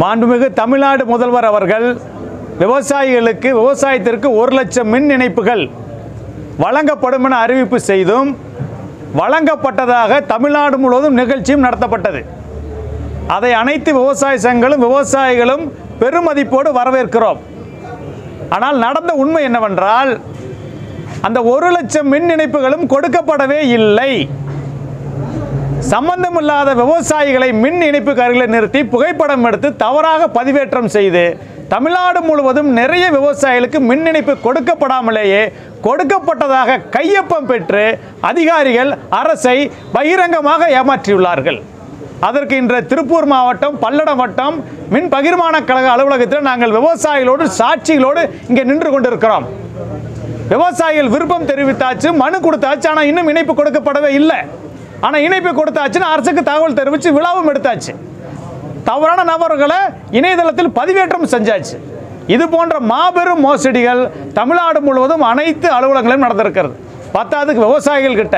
மாண்புமிகு தமிழ்நாடு முதல்வர் அவர்கள் விவசாயிகளுக்கு விவசாயத்திற்கு ஒரு லட்சம் மின் இணைப்புகள் வழங்கப்படும் என அறிவிப்பு செய்தும் வழங்கப்பட்டதாக தமிழ்நாடு முழுவதும் நிகழ்ச்சியும் நடத்தப்பட்டது. அதை அனைத்து விவசாய சங்கங்களும் விவசாயிகளும் பெருமதிப்போடு வரவேற்கிறோம். ஆனால் நடந்த உண்மை என்னவென்றால் அந்த ஒரு லட்சம் மின் இணைப்புகளும் கொடுக்கப்படவே இல்லை. சம்பந்தமில்லாத விவசாயிகளை மின் இணைப்புக்கு அருகில் நிறுத்தி புகைப்படம் எடுத்து தவறாக பதிவேற்றம் செய்து தமிழ்நாடு முழுவதும் நிறைய விவசாயிகளுக்கு மின் இணைப்பு கொடுக்கப்படாமலேயே கொடுக்கப்பட்டதாக கையொப்பம் பெற்று அதிகாரிகள் அரசை பகிரங்கமாக ஏமாற்றியுள்ளார்கள். அதற்கு இன்று திருப்பூர் மாவட்டம் பல்லடம் வட்டம் மின் பகிர்மான கழக அலுவலகத்தில் நாங்கள் விவசாயிகளோடு சாட்சிகளோடு இங்கே நின்று கொண்டிருக்கிறோம். விவசாயிகள் விருப்பம் தெரிவித்தாச்சு மனு கொடுத்தாச்சு ஆனால் இன்னும் இணைப்பு கொடுக்கப்படவே இல்லை. ஆனால் இணைப்பு கொடுத்தாச்சுன்னு அரசுக்கு தகவல் தெரிவித்து விழாவும் எடுத்தாச்சு. தவறான நபர்களை இணையதளத்தில் பதிவேற்றம் செஞ்சாச்சு. இது போன்ற மாபெரும் மோசடிகள் தமிழ்நாடு முழுவதும் அனைத்து அலுவலகங்களையும் நடந்திருக்கிறது. பத்தாவதுக்கு விவசாயிகள் கிட்ட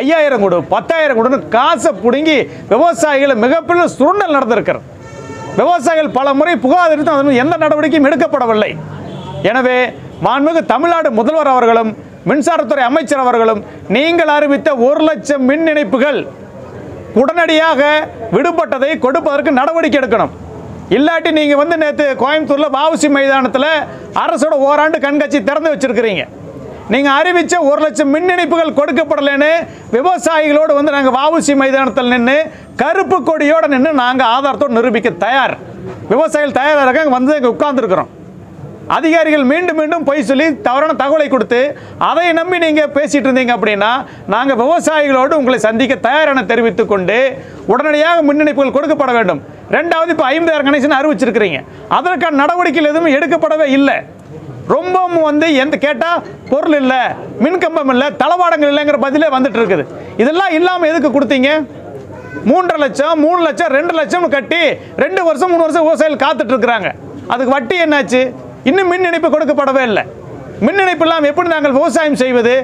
ஐயாயிரம் கொடு பத்தாயிரம் கொடுன்னு காசை பிடுங்கி விவசாயிகளை மிகப்பெரிய சுருண்டல் நடந்திருக்கிறது. விவசாயிகள் பல முறை புகார் எடுத்து அதன் எந்த நடவடிக்கையும் எடுக்கப்படவில்லை. எனவே மாண்புமிகு தமிழ்நாடு முதல்வர் அவர்களும் மின்சாரத்துறை அமைச்சர் அவர்களும் நீங்கள் அறிவித்த ஒரு லட்சம் மின் இணைப்புகள் உடனடியாக விடுபட்டதை கொடுப்பதற்கு நடவடிக்கை எடுக்கணும். இல்லாட்டி நீங்கள் வந்து நேற்று கோயம்புத்தூரில் வாவுசி மைதானத்தில் அரசோட ஓராண்டு கண்காட்சி திறந்து வச்சிருக்கிறீங்க. நீங்கள் அறிவித்த ஒரு லட்சம் மின் இணைப்புகள் கொடுக்கப்படலைன்னு விவசாயிகளோடு வந்து நாங்கள் வாவுசி மைதானத்தில் நின்று கருப்பு கொடியோடு நின்று நாங்கள் ஆதாரத்தோடு நிரூபிக்க தயார். விவசாயிகள் தயாராக வந்து இங்கே உட்கார்ந்துருக்குறோம். அதிகாரிகள் மீண்டும் மீண்டும் பொய் சொல்லி தவறான தகவலை கொடுத்து அதை நம்பி நீங்கள் பேசிட்டு இருந்தீங்க அப்படின்னா நாங்கள் விவசாயிகளோடு உங்களை சந்திக்க தயார் என தெரிவித்துக் கொண்டு உடனடியாக முன்னெடுப்புகள் கொடுக்கப்பட வேண்டும். ரெண்டாவது இப்போ ஐம்பதாயிரம் கணேசன் அறிவிச்சிருக்கிறீங்க. அதற்கான நடவடிக்கைகள் எதுவும் எடுக்கப்படவே இல்லை. ரொம்பவும் வந்து எந்த கேட்டால் பொருள் இல்லை மின்கம்பம் இல்லை தளவாடங்கள் இல்லைங்கிற பதிலே வந்துட்டு இருக்குது. இதெல்லாம் இல்லாமல் எதுக்கு கொடுத்தீங்க? மூன்றரை லட்சம் மூணு லட்சம் ரெண்டு லட்சம் கட்டி ரெண்டு வருஷம் மூணு வருஷம் விவசாயிகள் காத்துட்டு இருக்கிறாங்க. அதுக்கு வட்டி என்னாச்சு? இன்னும் மின் இணைப்பு கொடுக்கப்படவே இல்லை. மின் இணைப்பு இல்லாமல் எப்படி நாங்கள் விவசாயம் செய்வது?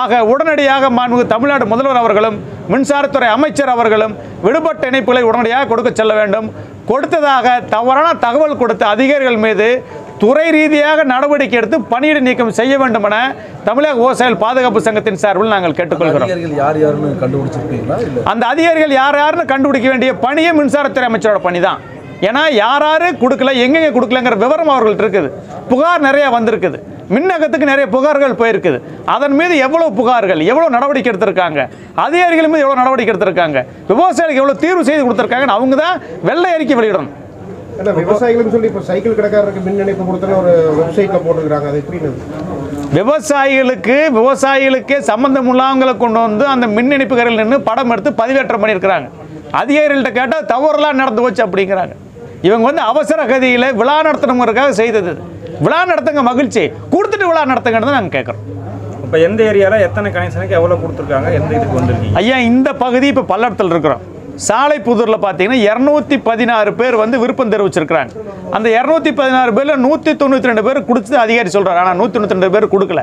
ஆக உடனடியாக மாண்புமிகு தமிழ்நாடு முதல்வர் அவர்களும் மின்சாரத்துறை அமைச்சர் அவர்களும் விடுபட்ட இணைப்புகளை உடனடியாக கொடுக்க செல்ல வேண்டும். கொடுத்ததாக தவறான தகவல் கொடுத்த அதிகாரிகள் மீது துறை ரீதியாக நடவடிக்கை எடுத்து பணியிட நீக்கம் செய்ய வேண்டும் என தமிழக விவசாயிகள் பாதுகாப்பு சங்கத்தின் சார்பில் நாங்கள் கேட்டுக்கொள்கிறோம். அந்த அதிகாரிகள் யார் யாருன்னு கண்டுபிடிக்க வேண்டிய பணியே மின்சாரத்துறை அமைச்சரோட பணி தான் ஏன்னா யார் யாரு கொடுக்கல எங்கெங்க கொடுக்கலங்கிற விவரம் அவர்கள்ட்ட இருக்குது. புகார் நிறைய வந்திருக்குது. மின்னகத்துக்கு நிறைய புகார்கள் போயிருக்குது. அதன் மீது எவ்வளவு புகார்கள் எவ்வளவு நடவடிக்கை எடுத்திருக்காங்க அதிகாரிகள் மீது எவ்வளவு நடவடிக்கை எடுத்திருக்காங்க விவசாயிகளுக்கு எவ்வளவு தீர்வு செய்து கொடுத்திருக்காங்கன்னு அவங்க தான் வெள்ளை அறிக்கை வெளியிடணும். ஏன்னா விவசாயிகளும் சொல்லி இப்போ சைக்கிள் கடைக்காரருக்கு மின் இணைப்பு கொடுத்தன ஒரு வெப்சைட்ல போட்டுருக்காங்க அது எப்படி விவசாயிகளுக்கு விவசாயிகளுக்கே சம்பந்தம் உள்ளவங்களை கொண்டு வந்து அந்த மின் இணைப்புகளில் நின்று படம் எடுத்து பதிவேற்றம் பண்ணியிருக்கிறாங்க. அதிகாரிகள்ட்ட கேட்டால் தவறுலாம் நடந்து போச்சு அப்படிங்கிறாங்க. இவங்க வந்து அவசர கதியில் விழா நடத்தணுங்கிறதுக்காக செய்தது. விழா நடத்துங்க மகிழ்ச்சி. கொடுத்துட்டு விழா நடத்துங்கன்னு நாங்கள் கேட்குறோம். இப்போ எந்த ஏரியாவில் எத்தனை கனெக்ஷனுக்கு எவ்வளோ கொடுத்துருக்காங்க? எந்த இதுக்கு வந்திருக்கீங்க? ஐயா இந்த பகுதி இப்போ பல்லடத்தில் இருக்கிறோம். சாலைப்புதூரில் பார்த்தீங்கன்னா இரநூத்தி பதினாறு பேர் வந்து விருப்பம் தெரிவிச்சிருக்கிறாங்க. அந்த இரநூத்தி பதினாறு பேரில் நூற்றி தொண்ணூற்றி ரெண்டு பேர் கொடுத்து அதிகாரி சொல்கிறார் ஆனால் நூற்றி தொண்ணூற்றி ரெண்டு பேர் கொடுக்கல.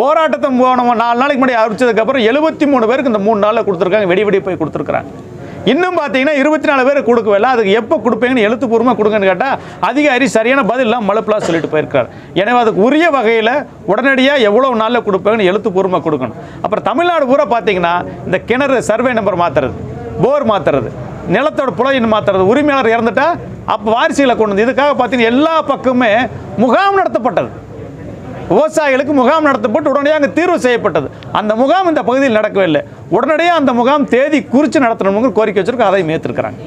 போராட்டத்தை போன நாலு நாளைக்கு முன்னாடி அறிவிச்சதுக்கப்புறம் எழுபத்தி மூணு பேருக்கு இந்த மூணு நாளில் கொடுத்துருக்காங்க. வெடி வெடி போய் கொடுத்துருக்காங்க இன்னும் பார்த்தீங்கன்னா இருபத்தி நாலு பேர் கொடுக்கவில்லை அதுக்கு எப்போ கொடுப்பீங்கன்னு எழுத்துப்பூர்வமாக கொடுங்கன்னு கேட்டால் அதிகாரி சரியான பதில் இல்லாமல் மலுப்பலாக சொல்லிட்டு போயிருக்காரு. எனவே அதுக்கு உரிய வகையில் உடனடியாக எவ்வளோ நாளில் கொடுப்பேங்கன்னு எழுத்துப்பூர்வமாக கொடுக்கணும். அப்புறம் தமிழ்நாடு பூரா பார்த்தீங்கன்னா இந்த கிணறு சர்வே நம்பர் மாற்றுறது போர் மாற்றுறது நிலத்தோட புலையின் மாற்றுறது உரிமையாளர் இறந்துட்டா அப்போ வாரிசுகளை கொண்டு வந்து இதுக்காக பார்த்தீங்கன்னா எல்லா பக்கமுமே முகாம் நடத்தப்பட்டது. விவசாயிகளுக்கு முகாம் நடத்தப்பட்டு உடனடியாக தீர்வு செய்யப்பட்டது. அந்த முகாம் இந்த பகுதியில் நடக்கவே இல்லை. உடனடியாக அந்த முகாம் தேதி குறித்து நடத்தணுங்கிற கோரிக்கை வச்சிருக்கோம் அதையும் ஏற்றிருக்கிறாங்க